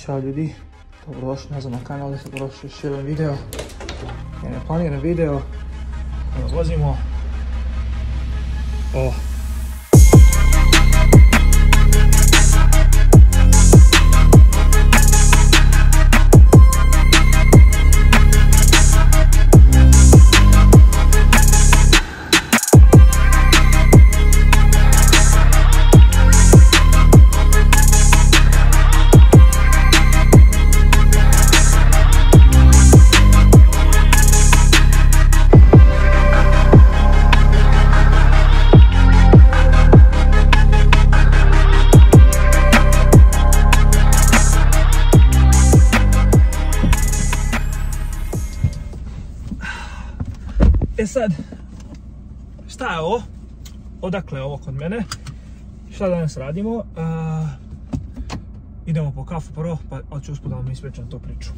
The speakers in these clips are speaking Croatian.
Ćao ljudi, dobrodošli nazad na kanal, prošli još jedan video. Je neplaniran video. Evo, vozimo. O. E sad, šta je ovo? Odakle je ovo kod mene? Šta danas radimo? A, idemo po kafu prvo, pa ću uspod da vam ispričam tu priču.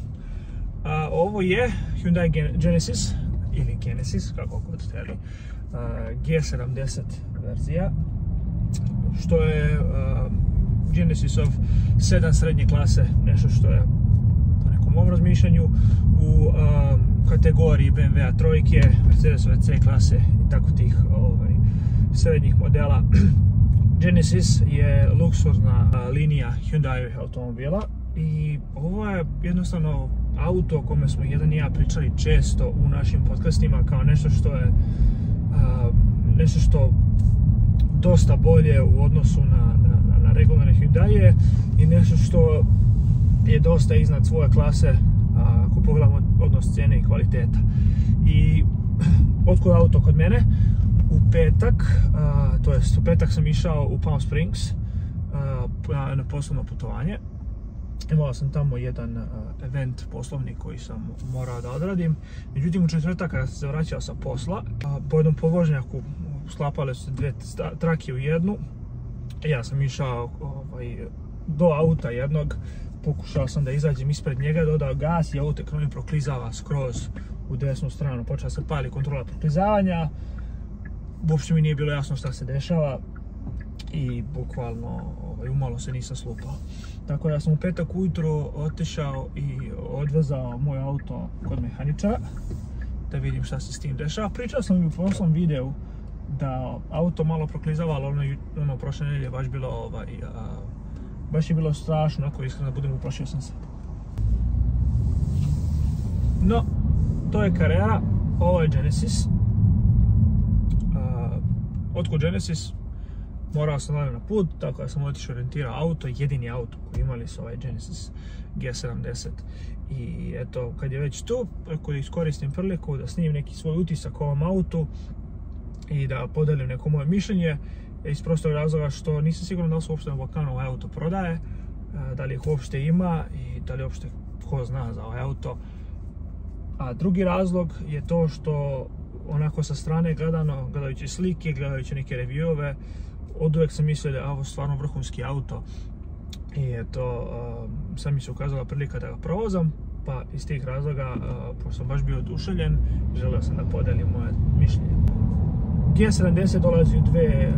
A, ovo je Hyundai Genesis, ili Genesis, kako god htjeli, G70 verzija, što je Genesisov 7 srednje klase, nešto što je nekom mom razmišljanju u kategoriji BMW-a trojke, Mercedesove C klase i tako tih ovaj, srednjih modela. Genesis je luksurna linija Hyundai automobila i ovo je jednostavno auto o kome smo jedan i ja pričali često u našim podcastima kao nešto što je nešto što dosta bolje u odnosu na, na, na regularne Hyundai i nešto što je dosta iznad svoje klase ako pogledamo odnos cijene i kvaliteta. I otkud auto kod mene? U petak, to jest u petak sam išao u Palm Springs na, poslovno putovanje. Imao sam tamo jedan event poslovni koji sam morao da odradim. Međutim, u četvrtak kada sam se vraćao sa posla, po jednom povožnjaku sklapale su dvije trake u jednu. Ja sam išao ovaj, do auta jednog, pokušao sam da izađem ispred njega, dodao gas i auto kronim proklizava skroz u desnu stranu. Počela se pali kontrola proklizavanja, uopće mi nije bilo jasno šta se dešava i bukvalno ovaj, umalo se nisam slupao. Tako da sam u petak ujutro otišao i odvezao moj auto kod mehaničara da vidim šta se s tim dešava. Pričao sam u prošlom videu da auto malo proklizava, ali ono, ono prošle nedelje baš bilo ovaj, baš je bilo strašno, ako iskreno budem uplašio sam se. No, to je Carrera, ovo je Genesis. otkud Genesis, morao sam na put, tako da sam otišao orijentirao auto, jedini auto koji imali su ovaj Genesis G70. I eto, kad je već tu, ako iskoristim priliku da snimim neki svoj utisak o ovom autu i da podelim neko moje mišljenje, iz prostog razloga što nisam siguran da li se uopšte na Balkanu ovaj auto prodaje, e, da li ih uopšte ima i da li uopšte ko zna za ovaj auto. A drugi razlog je to što onako sa strane gledano, gledajući slike, gledajući neke reviewove, od uvijek sam mislio da je ovo stvarno vrhunski auto. I eto, e, sad mi se ukazala prilika da ga provozam, pa iz tih razloga, e, pošto sam baš bio oduševljen, želio sam da podelim moje mišljenje. G70 dolazi u dve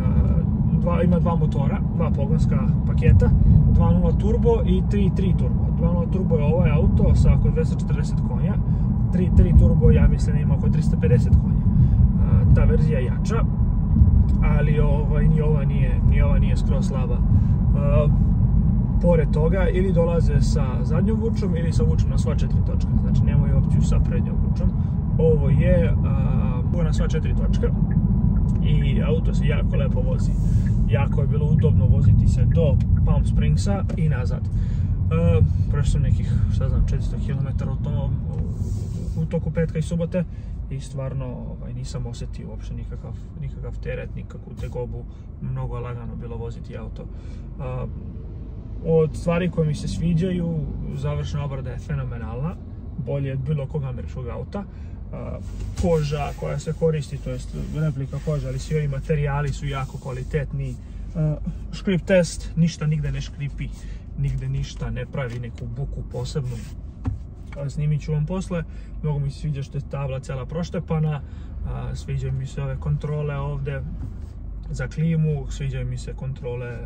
dva, ima dva motora, dva pogonska paketa, 2.0 turbo i 3.3 turbo. 2.0 turbo je ovaj auto sa oko 240 konja, 3.3 turbo ja mislim ima oko 350 konja. ta verzija je jača, ali ovaj, ni ova nije, ni ova nije skroz slaba. pored toga ili dolaze sa zadnjom vučom ili sa vučom na sva četiri točka. Znači nemaju opciju sa prednjom vučom. Ovo je na sva četiri točka i auto se jako lepo vozi. Jako je bilo udobno voziti se do Palm Springsa i nazad. E, sam nekih, šta znam, 400 km u, toku petka i subote i stvarno ovaj, nisam osjetio uopće nikakav, nikakav teret, nikakvu tegobu, mnogo je lagano bilo voziti auto. E, od stvari koje mi se sviđaju, završna obrada je fenomenalna, bolje od bilo kog američkog auta koža koja se koristi, to jest replika koža, ali svi ovi materijali su jako kvalitetni. Škrip test, ništa nigde ne škripi, nigde ništa ne pravi neku buku posebnu. Snimit ću vam posle, mnogo mi se sviđa što je tabla cijela proštepana, sviđaju mi se ove kontrole ovdje za klimu, sviđaju mi se kontrole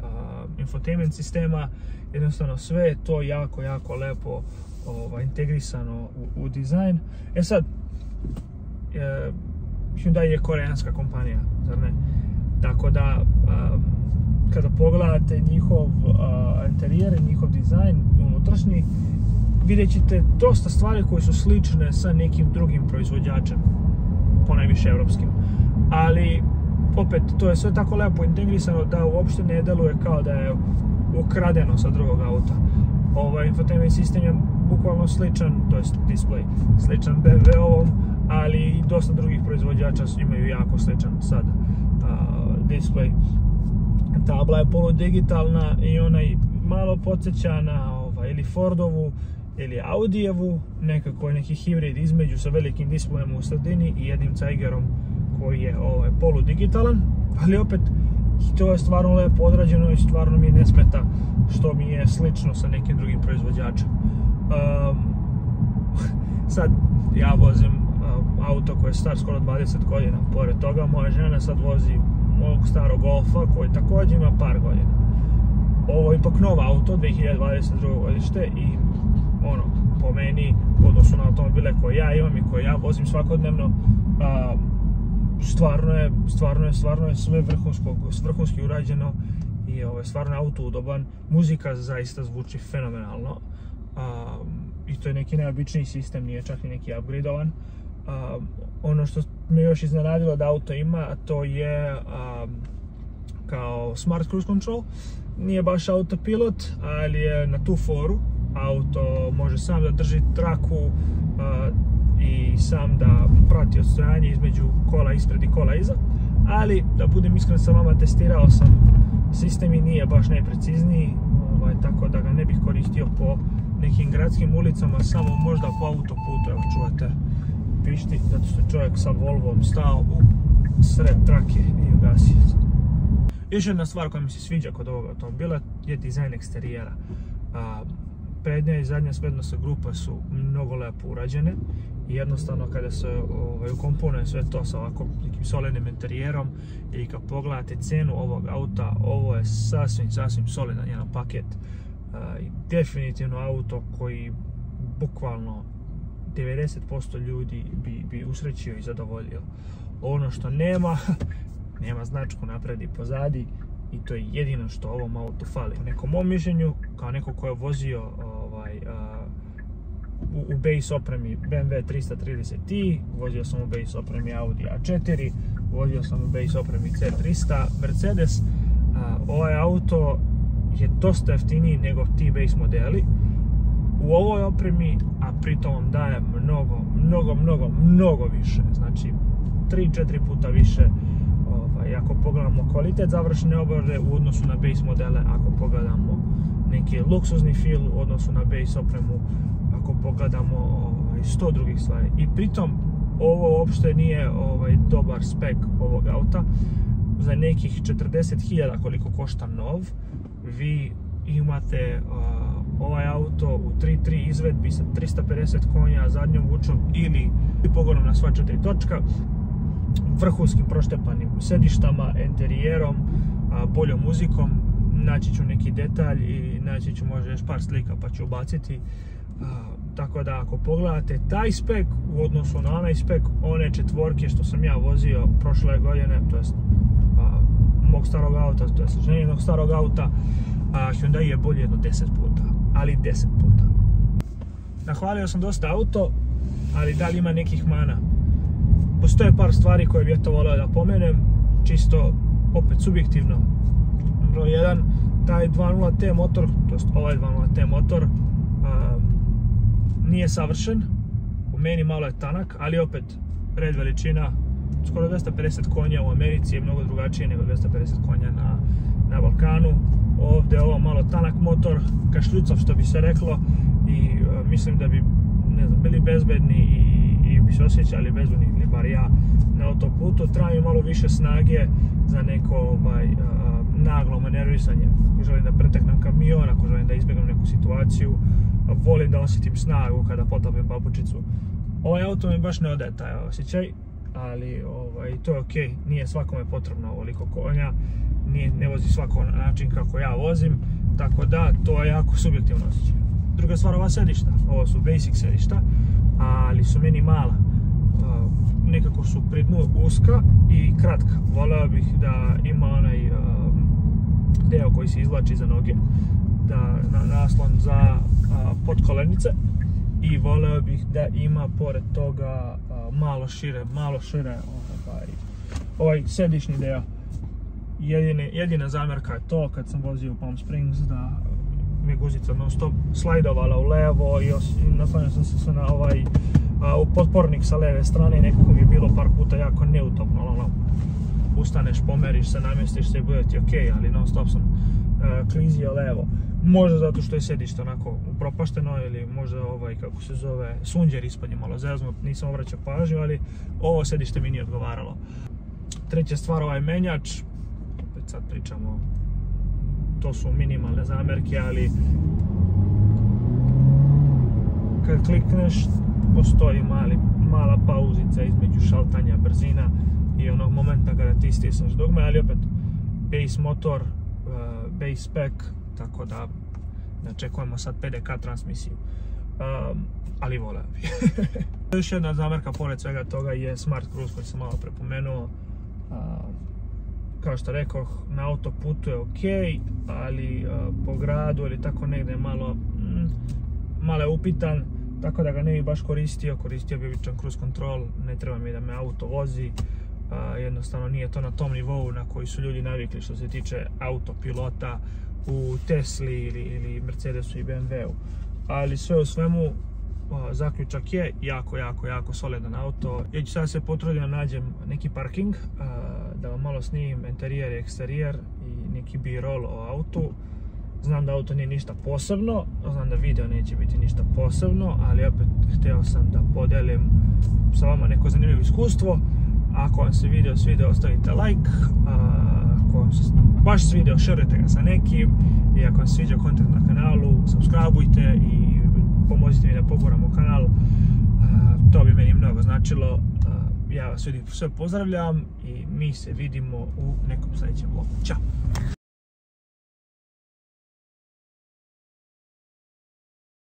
infotainment sistema, jednostavno sve je to jako, jako lepo ovaj, integrisano u, dizajn. E sad, Hyundai je koreanska kompanija, zar ne? Tako da, kada pogledate njihov interijer, njihov dizajn unutrašnji, vidjet ćete dosta stvari koje su slične sa nekim drugim proizvođačem, ponajviše europskim. Ali, opet, to je sve tako lepo integrisano da uopšte ne deluje kao da je ukradeno sa drugog auta. Ovaj infotainment sistem je bukvalno sličan, to jest display, sličan BMW-ovom, ali i dosta drugih proizvođača imaju jako sličan sad display. Tabla je poludigitalna i ona malo podsjeća na ovaj, ili Fordovu ili Audijevu, nekako neki hibrid između sa velikim displejem u sredini i jednim Zeigerom koji je ovaj, poludigitalan, ali opet to je stvarno lepo odrađeno i stvarno mi ne smeta što mi je slično sa nekim drugim proizvođačem. Um, sad ja vozim auto koje je star skoro 20 godina, pored toga moja žena sad vozi mog starog Golfa koji također ima par godina. Ovo je ipak nov auto, 2022. godište i ono, po meni, u odnosu na automobile koje ja imam i koje ja vozim svakodnevno, stvarno je, stvarno je, stvarno je sve vrhunsko, vrhunski urađeno i ovo je stvarno auto udoban. Muzika zaista zvuči fenomenalno. I to je neki neobičniji sistem, nije čak i neki upgradeovan. Ono što me još iznenadilo da auto ima, to je kao smart cruise control. Nije baš autopilot, ali je na tu foru. Auto može sam da drži traku i sam da prati odstojanje između kola ispred i kola iza. Ali, da budem iskren sa vama, testirao sam sistem i nije baš najprecizniji, ovaj, tako da ga ne bih koristio po nekim gradskim ulicama, samo možda po autoputu, evo čujete pišti, zato što čovjek sa Volvom stao u sred trake i ugasio Još jedna stvar koja mi se sviđa kod ovog automobila je dizajn eksterijera. Prednja i zadnja svednosa grupa su mnogo lepo urađene i jednostavno kada se ovaj, ukomponuje sve to sa ovako nekim solidnim interijerom i kad pogledate cenu ovog auta, ovo je sasvim, sasvim solidan jedan paket definitivno auto koji bukvalno 90% ljudi bi, bi usrećio i zadovoljio. Ono što nema, nema značku napred i pozadi i to je jedino što ovom autu fali. U nekom mom mišljenju, kao neko ko je vozio ovaj, u, base opremi BMW 330i, vozio sam u base opremi Audi A4, vozio sam u base opremi C300 Mercedes. ovaj auto je dosta jeftiniji nego ti base modeli u ovoj opremi, a pritom vam daje mnogo, mnogo, mnogo, mnogo više. Znači, 3-4 puta više ovaj, ako pogledamo kvalitet završene obrade u odnosu na base modele, ako pogledamo neki luksuzni fil u odnosu na base opremu, ako pogledamo ovaj, sto drugih stvari. I pritom ovo uopšte nije ovaj, dobar spek ovog auta. Za nekih 40.000 koliko košta nov, vi imate ovaj auto u 3.3 izvedbi sa 350 konja zadnjom vučom ili pogonom na sva četiri točka. Vrhunskim proštepanim sedištama, interijerom, boljom muzikom. Naći ću neki detalj i naći ću možda još par slika pa ću ubaciti. Tako da ako pogledate taj spek u odnosu na onaj spek one četvorke što sam ja vozio prošle godine to jest mog starog auta to jest ženinog starog auta Hyundai je bolje jedno 10 puta ali 10 puta. Nahvalio sam dosta auto, ali da li ima nekih mana? Postoje par stvari koje bih to volio da pomenem, čisto opet subjektivno. Broj 1, taj 2.0T motor, to ovaj 2.0T motor, nije savršen, u meni malo je tanak, ali opet red veličina, skoro 250 konja u Americi je mnogo drugačije nego 250 konja na, na Balkanu ovdje ovo malo tanak motor, kašljucav što bi se reklo i e, mislim da bi ne znam, bili bezbedni i, i bi se osjećali bezbedni ili bar ja na autoputu. Traju malo više snage za neko ovaj, e, naglo manerisanje. Ako želim da preteknem kamion, ako želim da izbjegam neku situaciju, volim da osjetim snagu kada potopim papučicu. Ovaj auto mi baš ne odaje taj osjećaj, ali ovaj, to je ok, nije svakome potrebno ovoliko konja ne vozi svako na način kako ja vozim, tako da to je jako subjektivno osjećaj. Druga stvar, ova sedišta, ovo su basic sedišta, ali su meni mala. Nekako su pri dnu uska i kratka. Voleo bih da ima onaj deo koji se izvlači za noge, da na naslon za podkolenice i voleo bih da ima pored toga malo šire, malo šire ovaj, ovaj sedišnji deo. jedina zamjerka je to kad sam vozio u Palm Springs da mi je guzica non stop slajdovala u levo i naslanjao sam se na ovaj potpornik sa leve strane i nekako mi je bilo par puta jako neutopno, ono, ustaneš, pomeriš se, namjestiš se i bude ti ok, ali non stop sam klizio levo. Možda zato što je sedište onako upropašteno ili možda ovaj, kako se zove, sunđer ispod je malo zeznut, nisam obraćao pažnju, ali ovo sedište mi nije odgovaralo. Treća stvar, ovaj menjač, opet sad pričamo, to su minimalne zamjerke, ali kad klikneš, postoji mali, mala pauzica između šaltanja brzina i onog momenta kada ti stisneš dugme, ali opet base motor, uh, base spec, tako da ne čekujemo sad PDK transmisiju. Um, ali bi. Još jedna zamjerka pored svega toga je Smart Cruise koji sam malo prepomenuo. Um, kao što rekao, na autoputu je ok, ali uh, po gradu ili tako negdje malo, mm, malo je upitan, tako da ga ne bi baš koristio, koristio bi običan cruise control, ne treba mi da me auto vozi, uh, jednostavno nije to na tom nivou na koji su ljudi navikli što se tiče autopilota u Tesli ili, ili Mercedesu i BMW-u. Ali sve u svemu, zaključak je jako, jako, jako solidan auto. Ja ću sad se potrudim da nađem neki parking, da vam malo snimim interijer i eksterijer i neki b-roll o autu. Znam da auto nije ništa posebno, znam da video neće biti ništa posebno, ali opet htio sam da podelim sa vama neko zanimljivo iskustvo. Ako vam se video svidio, ostavite like. Ako baš svidio, šerujte ga sa nekim. I ako vam se sviđa kontent na kanalu, subscribeujte i pomozite mi da poguramo kanal. To bi meni mnogo značilo. Ja vas sve pozdravljam i mi se vidimo u nekom sljedećem vlogu. Ćao!